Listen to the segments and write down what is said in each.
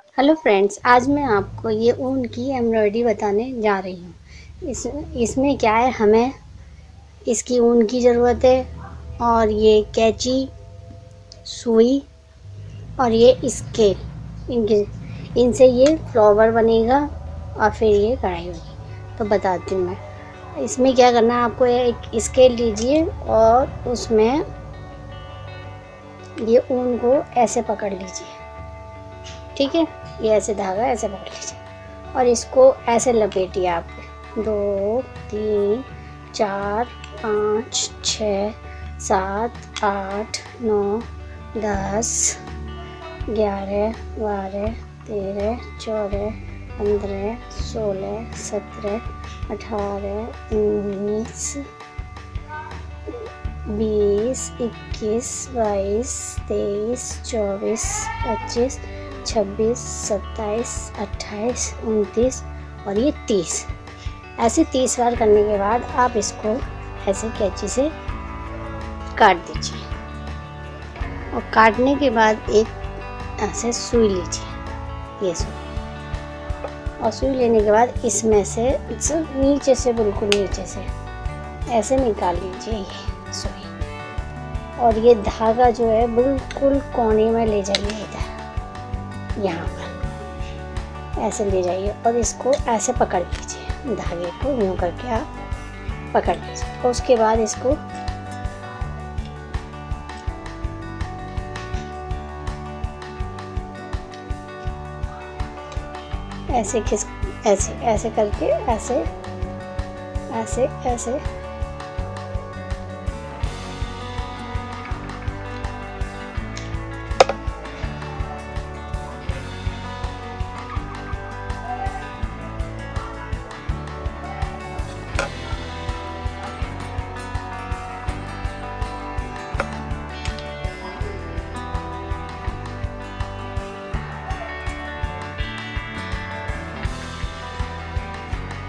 Hello friends आज मैं आपको ये ऊन की एम्ब्रॉयडरी बताने जा रही हूँ। इस, इसमें क्या है, हमें इसकी ऊन की ज़रूरत है और ये कैची, सुई और ये स्केल इनके, इनसे ये फ्लावर बनेगा और फिर ये कढ़ाई होगी। तो बताती हूँ मैं। इसमें क्या करना है, आपको एक स्केल लीजिए और उसमें ये ऊन को ऐसे पकड़ लीजिए। ठीक है? ये ऐसे धागा, ऐसे पकड़ लीजिए। और इसको ऐसे लपेटिए आप। दो, तीन, चार, पाँच, छ, सात, आठ, नौ, दस, ग्यारह, बारह, तेरह, चौदह, पंद्रह, सोलह, सत्रह, अठारह, उन्नीस, बीस, इक्कीस, बाईस, तेईस, चौबीस, पच्चीस छब्बीस, सत्ताईस, अट्ठाईस, उनतीस और ये तीस। ऐसे तीस बार करने के बाद आप इसको ऐसे कैंची से काट दीजिए। और काटने के बाद एक ऐसे सुई लीजिए, ये सुई और सुई लेने के बाद इसमें से नीचे से, बिल्कुल नीचे से ऐसे निकाल लीजिए ये सुई। और ये धागा जो है, बिल्कुल कोने में ले जाइए इधर। यहाँ पर। ऐसे ले जाइए और इसको ऐसे पकड़ लीजिए। धागे को यूँ करके आप पकड़ लीजिए और उसके बाद इसको ऐसे खिस ऐसे ऐसे करके ऐसे ऐसे ऐसे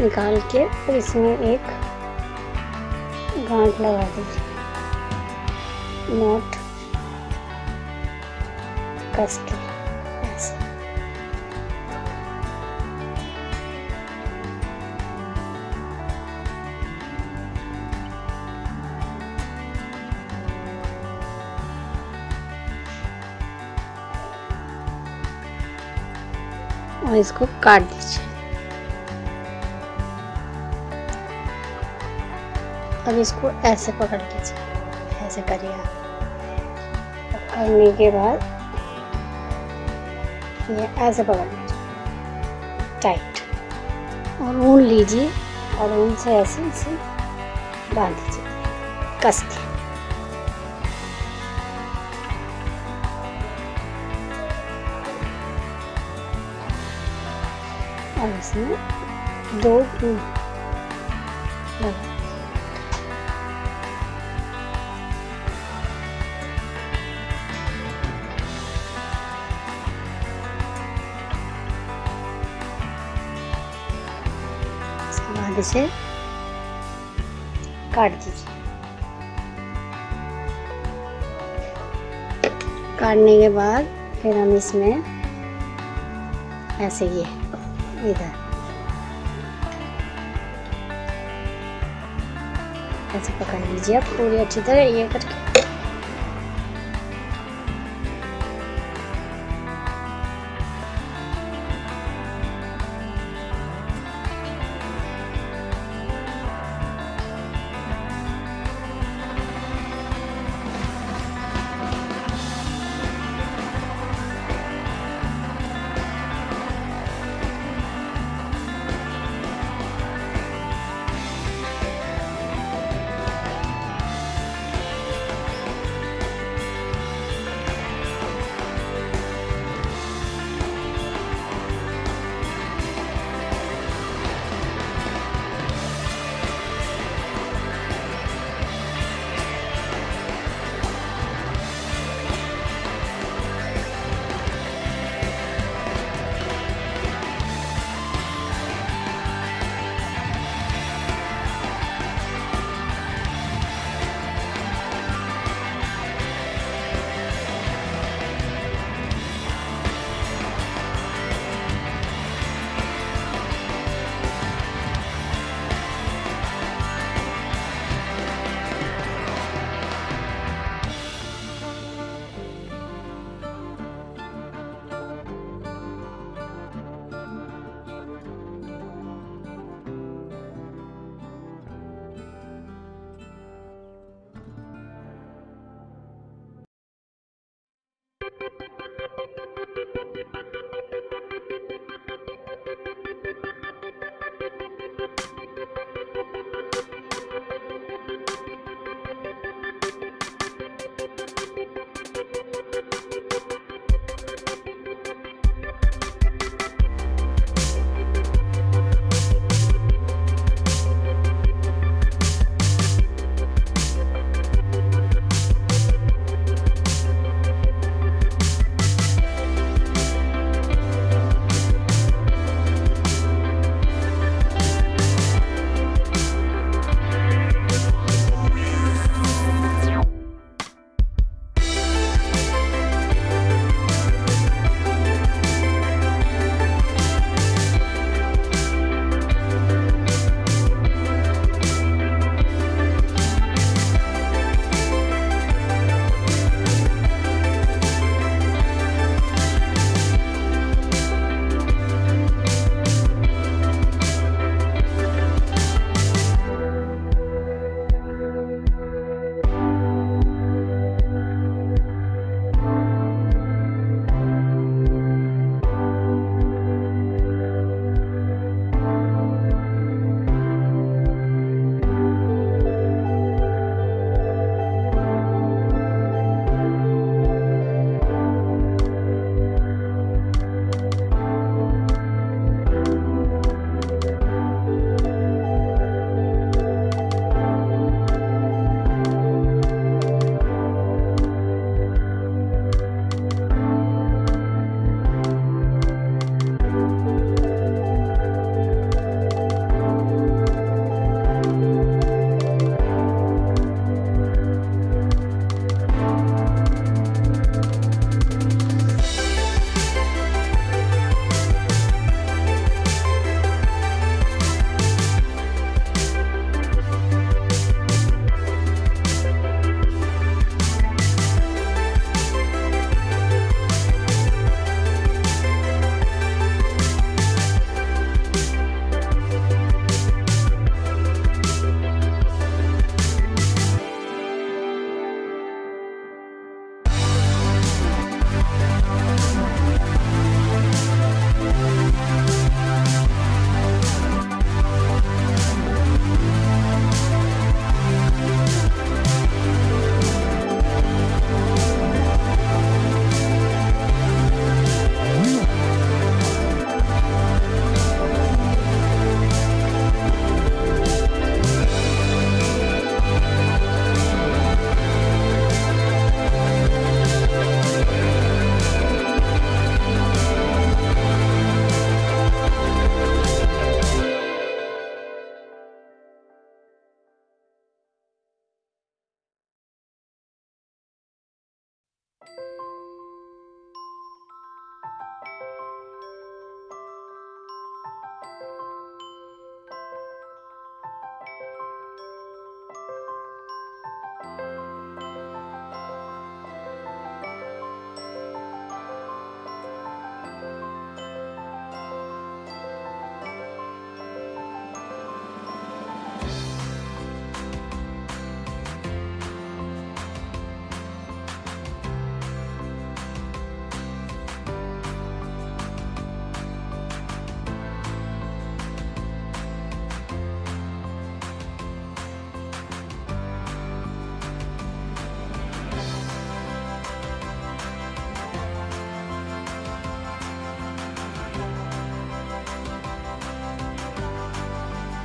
निकाल के फिर इसमें एक गांठ लगा दीजिए नोट कस और इसको काट दीजिए। अब इसको ऐसे पकड़ लीजिए ऐसे करिए आप। करने के बाद ये ऐसे पकड़ लीजिए। टाइट और ऊन लीजिए और ऊन से ऐसे इसे बाँध दीजिए। कस के और इसमें दो बाद इसे काट दीजिए। काटने के बाद फिर हम इसमें ऐसे ये, इधर। ऐसे पकड़ लीजिए पूरी अच्छी तरह ये करके।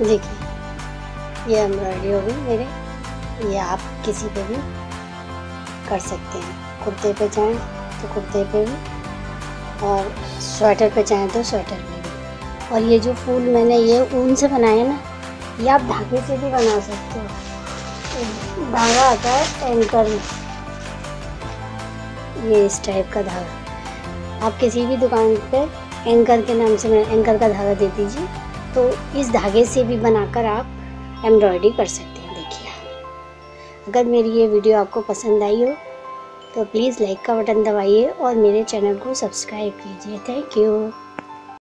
देखिए, ये एम्ब्रॉयडरी हो गई मेरे। ये आप किसी पे भी कर सकते हैं। कुर्ते पे चाहें तो कुर्ते पे भी और स्वेटर पे चाहें तो स्वेटर पे भी। और ये जो फूल मैंने ये ऊन से बनाया ना, ये आप धागे से भी बना सकते हो। धागा आता है एंकर में। ये इस टाइप का धागा। आप किसी भी दुकान पे एंकर के नाम से मैं एंकर का धागा दे दीजिए। तो इस धागे से भी बनाकर आप एम्ब्रॉयडरी कर सकते हैं, देखिए अगर मेरी ये वीडियो आपको पसंद आई हो तो प्लीज़ लाइक का बटन दबाइए और मेरे चैनल को सब्सक्राइब कीजिए। Thank you.